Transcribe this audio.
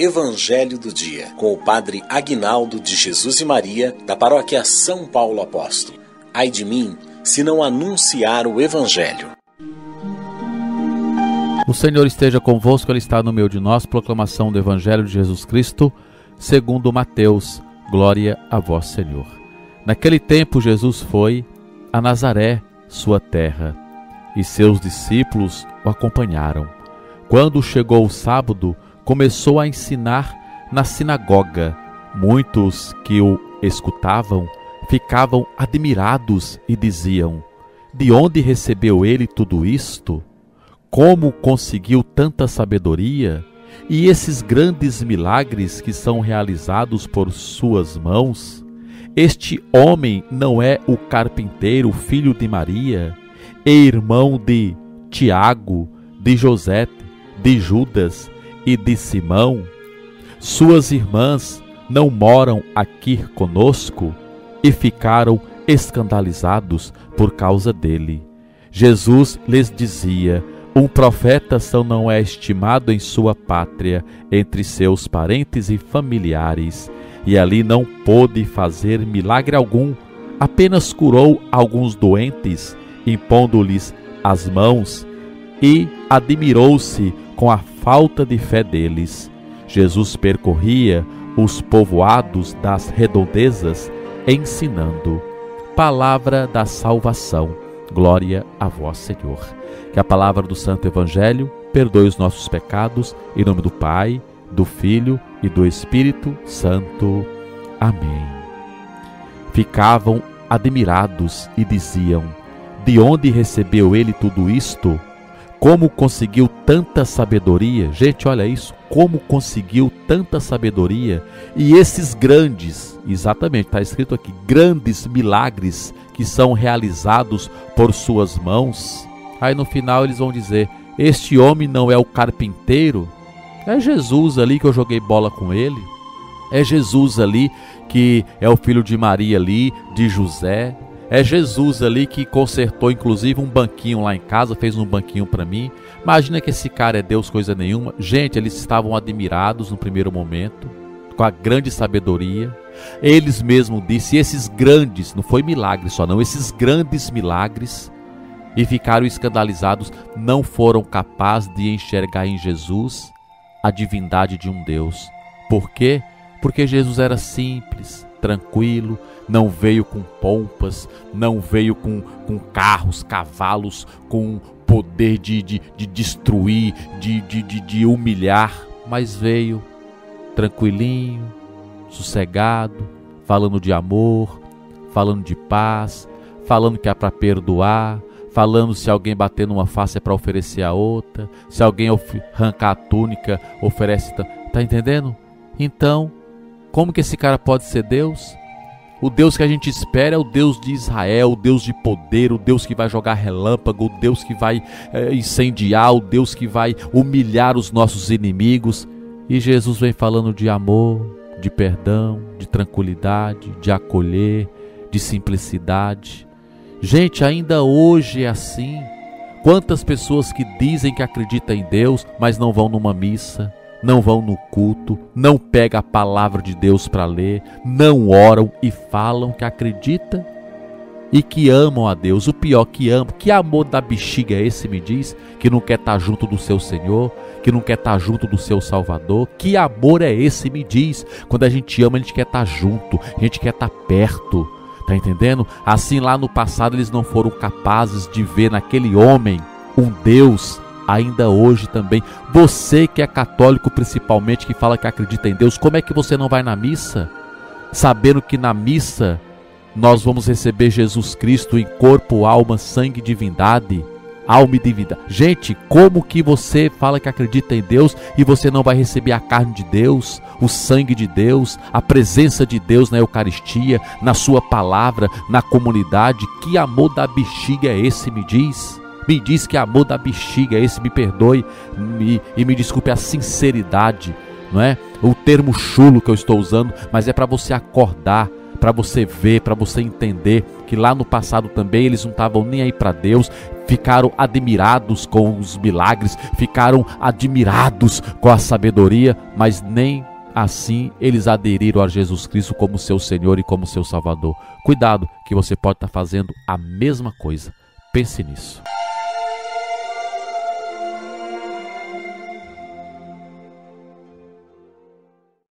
Evangelho do Dia, com o Padre Aguinaldo de Jesus e Maria, da Paróquia São Paulo Apóstolo. Ai de mim, se não anunciar o Evangelho. O Senhor esteja convosco, Ele está no meio de nós. Proclamação do Evangelho de Jesus Cristo, segundo Mateus. Glória a vós, Senhor. Naquele tempo, Jesus foi a Nazaré, sua terra, e seus discípulos o acompanharam. Quando chegou o sábado, começou a ensinar na sinagoga. Muitos que o escutavam ficavam admirados e diziam: De onde recebeu ele tudo isto? Como conseguiu tanta sabedoria? E esses grandes milagres que são realizados por suas mãos? Este homem não é o carpinteiro, filho de Maria, e irmão de Tiago, de José, de Judas e de Simão, suas irmãs não moram aqui conosco? E ficaram escandalizados por causa dele. Jesus lhes dizia: Um profeta só não é estimado em sua pátria, entre seus parentes e familiares, e ali não pôde fazer milagre algum, apenas curou alguns doentes, impondo-lhes as mãos, e admirou-se com a falta de fé deles. Jesus percorria os povoados das redondezas, ensinando. Palavra da salvação. Glória a vós, Senhor. Que a palavra do Santo Evangelho perdoe os nossos pecados, em nome do Pai, do Filho e do Espírito Santo. Amém. Ficavam admirados e diziam: De onde recebeu ele tudo isto? Como conseguiu tanta sabedoria? Gente, olha isso. Como conseguiu tanta sabedoria? E esses grandes, exatamente, está escrito aqui, grandes milagres que são realizados por suas mãos. Aí no final eles vão dizer: Este homem não é o carpinteiro? É Jesus ali que eu joguei bola com ele. É Jesus ali que é o filho de Maria ali, de José. É Jesus ali que consertou inclusive um banquinho lá em casa, fez um banquinho para mim. Imagina que esse cara é Deus coisa nenhuma. Gente, eles estavam admirados no primeiro momento, com a grande sabedoria. Eles mesmos disse esses grandes, não foi milagre só não, esses grandes milagres e ficaram escandalizados, não foram capazes de enxergar em Jesus a divindade de um Deus. Por quê? Porque Jesus era simples, tranquilo, não veio com pompas, não veio com, com carros, cavalos, com poder de, de, de destruir, de, de, de, de humilhar, mas veio tranquilinho, sossegado, falando de amor, falando de paz, falando que é para perdoar, falando se alguém bater numa face é para oferecer a outra, se alguém arrancar a túnica, oferece. Tá entendendo? Então, como que esse cara pode ser Deus? O Deus que a gente espera é o Deus de Israel, o Deus de poder, o Deus que vai jogar relâmpago, o Deus que vai é, incendiar, o Deus que vai humilhar os nossos inimigos. E Jesus vem falando de amor, de perdão, de tranquilidade, de acolher, de simplicidade. Gente, ainda hoje é assim. Quantas pessoas que dizem que acreditam em Deus, mas não vão numa missa, não vão no culto, não pegam a palavra de Deus para ler, não oram e falam que acreditam e que amam a Deus. O pior que amam, que amor da bexiga é esse, me diz, que não quer estar tá junto do seu Senhor, que não quer estar tá junto do seu Salvador. Que amor é esse, me diz? Quando a gente ama, a gente quer estar tá junto, a gente quer estar perto. Tá entendendo? Assim lá no passado eles não foram capazes de ver naquele homem um Deus ainda hoje também. Você que é católico, principalmente, que fala que acredita em Deus, como é que você não vai na missa? Sabendo que na missa nós vamos receber Jesus Cristo em corpo, alma, sangue e divindade. Alma e divindade. Gente, como que você fala que acredita em Deus e você não vai receber a carne de Deus, o sangue de Deus, a presença de Deus na Eucaristia, na Sua palavra, na comunidade? Que amor da bexiga é esse, me diz? Me diz que amor da bexiga, esse me perdoe me, e me desculpe a sinceridade, não é? O termo chulo que eu estou usando, mas é para você acordar, para você ver, para você entender que lá no passado também eles não estavam nem aí para Deus, ficaram admirados com os milagres, ficaram admirados com a sabedoria, mas nem assim eles aderiram a Jesus Cristo como seu Senhor e como seu Salvador. Cuidado, que você pode estar fazendo a mesma coisa. Pense nisso.